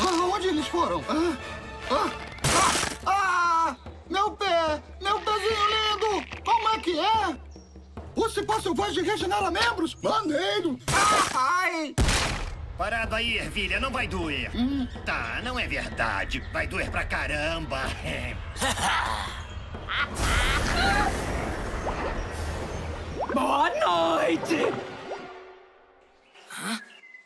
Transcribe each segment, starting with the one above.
Ah, onde eles foram? Ah, ah, ah, ah, meu pé! Meu pezinho lindo! Como é que é? O cipó selvagem regenera membros? Maneiro! Ah, ai! Parado aí, ervilha, não vai doer. Hum. Tá, não é verdade. Vai doer pra caramba. Boa noite!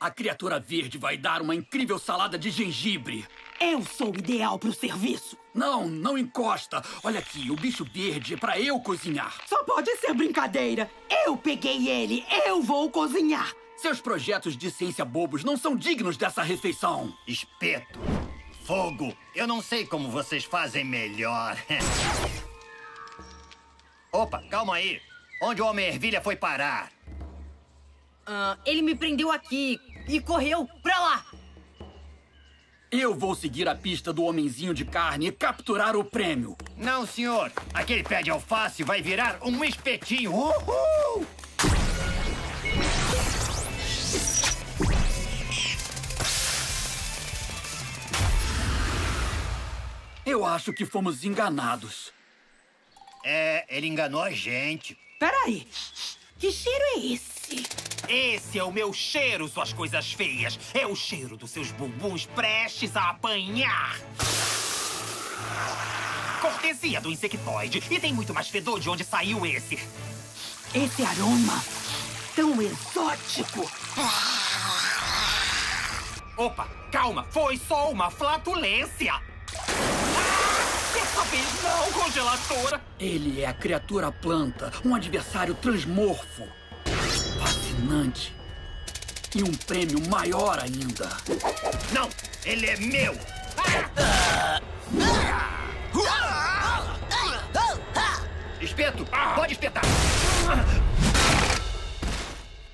A criatura verde vai dar uma incrível salada de gengibre. Eu sou ideal pro serviço. Não, não encosta. Olha aqui, o bicho verde é pra eu cozinhar. Só pode ser brincadeira. Eu peguei ele, eu vou cozinhar. Seus projetos de ciência bobos não são dignos dessa refeição. Espeto. Fogo. Eu não sei como vocês fazem melhor. Opa, calma aí. Onde o Homem-Ervilha foi parar? Ah, ele me prendeu aqui e correu pra lá. Eu vou seguir a pista do homenzinho de carne e capturar o prêmio. Não, senhor. Aquele pé de alface vai virar um espetinho. Uhul! Eu acho que fomos enganados. É, ele enganou a gente. Peraí, que cheiro é esse? Esse é o meu cheiro, suas coisas feias. É o cheiro dos seus bumbuns prestes a apanhar. Cortesia do insectoide. E tem muito mais fedor de onde saiu esse. Esse aroma tão exótico. Opa, calma. Foi só uma flatulência. Ah, dessa vez não, congeladora. Ele é a criatura planta, um adversário transmorfo. Fascinante. E um prêmio maior ainda. Não, ele é meu. Espeto, pode espetar.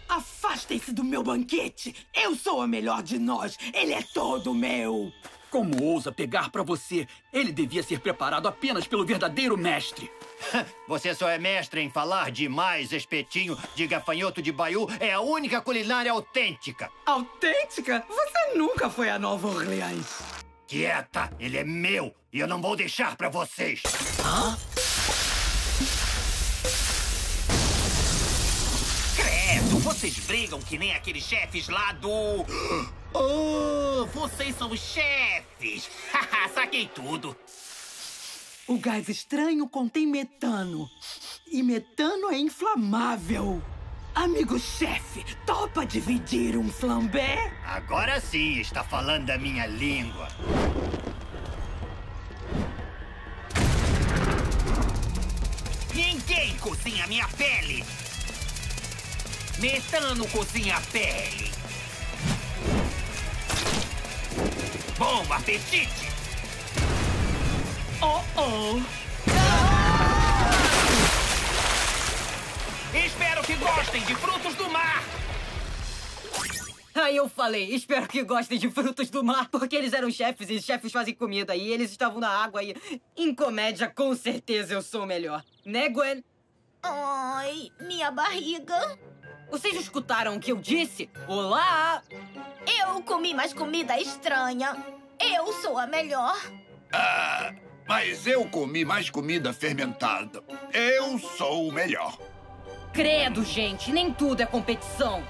Afastem-se do meu banquete. Eu sou a melhor de nós. Ele é todo meu. Como ousa pegar pra você? Ele devia ser preparado apenas pelo verdadeiro mestre. Você só é mestre em falar demais, espetinho de gafanhoto de baiú. É a única culinária autêntica. Autêntica? Você nunca foi a Nova Orleans. Quieta, ele é meu e eu não vou deixar pra vocês. Credo, vocês brigam que nem aqueles chefes lá do... Oh, vocês são os chefes. Saquei tudo. O gás estranho contém metano. E metano é inflamável. Amigo chefe, topa dividir um flambé? Agora sim está falando a minha língua. Ninguém cozinha minha pele. Metano cozinha a pele. Bom apetite. Oh, oh. Espero que gostem de frutos do mar. Aí eu falei, espero que gostem de frutos do mar, porque eles eram chefes e chefes fazem comida e eles estavam na água e em comédia com certeza eu sou o melhor. Né, Gwen? Ai, minha barriga. Vocês escutaram o que eu disse? Olá! Eu comi mais comida estranha. Eu sou a melhor. Ah, mas eu comi mais comida fermentada. Eu sou o melhor. Credo, gente, nem tudo é competição.